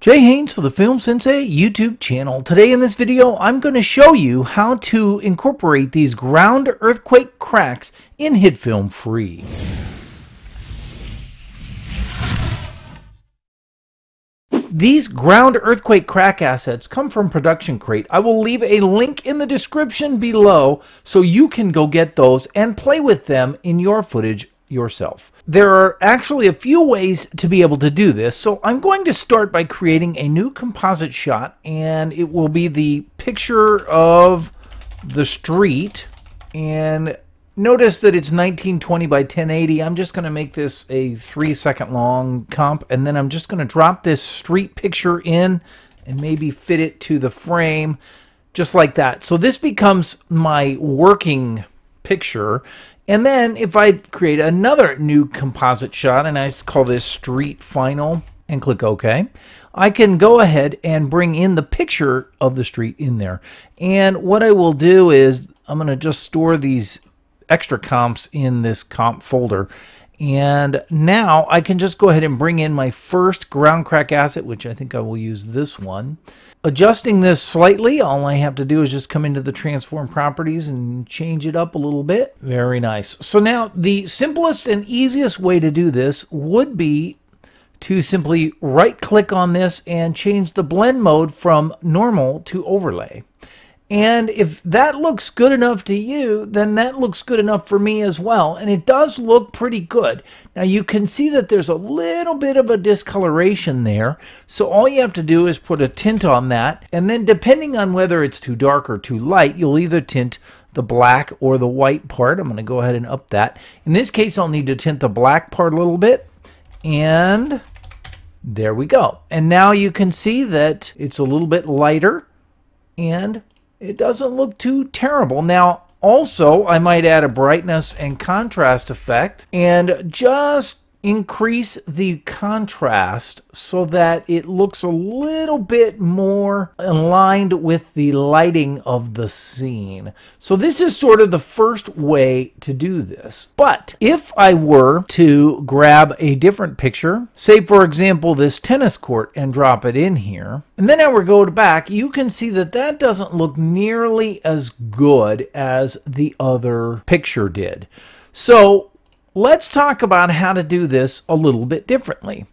Jay Haynes for the Film Sensei YouTube channel. Today in this video, I'm going to show you how to incorporate these ground earthquake cracks in HitFilm Free. These ground earthquake crack assets come from Production Crate. I will leave a link in the description below so you can go get those and play with them in your footage yourself. There are actually a few ways to be able to do this, so I'm going to start by creating a new composite shot, and it will be the picture of the street, and notice that it's 1920 by 1080. I'm just going to make this a three second long comp, and then I'm just going to drop this street picture in and maybe fit it to the frame just like that. So this becomes my working picture and then if I create another new composite shot, and I call this Street Final, and click OK, I can go ahead and bring in the picture of the street in there. And what I will do is I'm going to just store these extra comps in this comp folder. And now I can just go ahead and bring in my first ground crack asset, which I think I will use this one. Adjusting this slightly, all I have to do is just come into the transform properties and change it up a little bit. Very nice. So now the simplest and easiest way to do this would be to simply right click on this and change the blend mode from normal to overlay. And if that looks good enough to you, then that looks good enough for me as well. And it does look pretty good. Now you can see that there's a little bit of a discoloration there. So all you have to do is put a tint on that. And then depending on whether it's too dark or too light, you'll either tint the black or the white part. I'm going to go ahead and up that. In this case, I'll need to tint the black part a little bit. And there we go. And now you can see that it's a little bit lighter and it doesn't look too terrible. Now, also, I might add a brightness and contrast effect and just increase the contrast so that it looks a little bit more aligned with the lighting of the scene. So this is sort of the first way to do this. But if I were to grab a different picture, say for example this tennis court and drop it in here, and then I were go back, you can see that that doesn't look nearly as good as the other picture did. So let's talk about how to do this a little bit differently.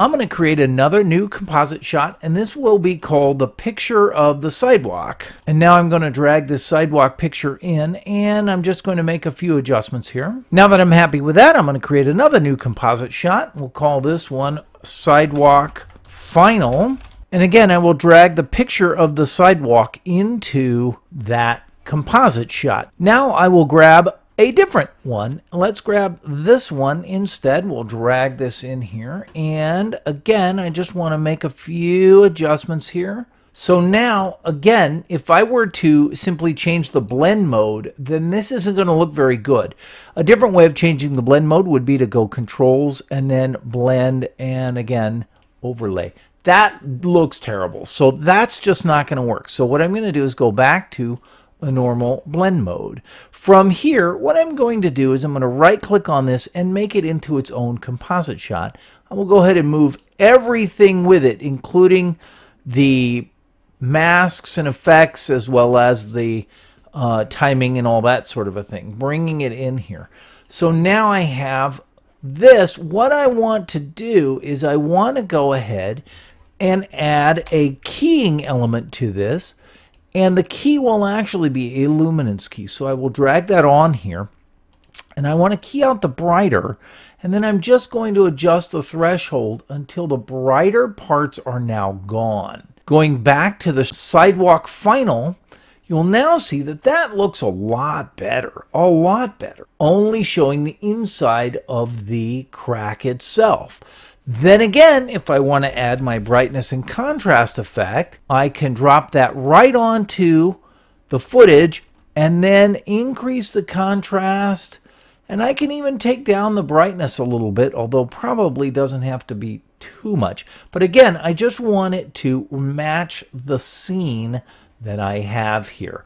I'm going to create another new composite shot, and this will be called the picture of the sidewalk. And now I'm going to drag this sidewalk picture in, and I'm just going to make a few adjustments here. Now that I'm happy with that, I'm going to create another new composite shot. We'll call this one sidewalk final. And again, I will drag the picture of the sidewalk into that composite shot. Now I will grab a different one. Let's grab this one instead. We'll drag this in here. And again, I just want to make a few adjustments here. So now, again, if I were to simply change the blend mode, then this isn't going to look very good. A different way of changing the blend mode would be to go controls and then blend and again, overlay. That looks terrible. So that's just not going to work. So what I'm going to do is go back to a normal blend mode. From here, what I'm going to do is I'm going to right click on this and make it into its own composite shot. I will go ahead and move everything with it, including the masks and effects as well as the uh, timing and all that sort of a thing, bringing it in here. So now I have this. What I want to do is I want to go ahead and add a keying element to this. And the key will actually be a luminance key. So I will drag that on here. And I want to key out the brighter. And then I'm just going to adjust the threshold until the brighter parts are now gone. Going back to the sidewalk final, you'll now see that that looks a lot better, a lot better, only showing the inside of the crack itself. Then again, if I want to add my brightness and contrast effect, I can drop that right onto the footage and then increase the contrast. And I can even take down the brightness a little bit, although probably doesn't have to be too much. But again, I just want it to match the scene that I have here.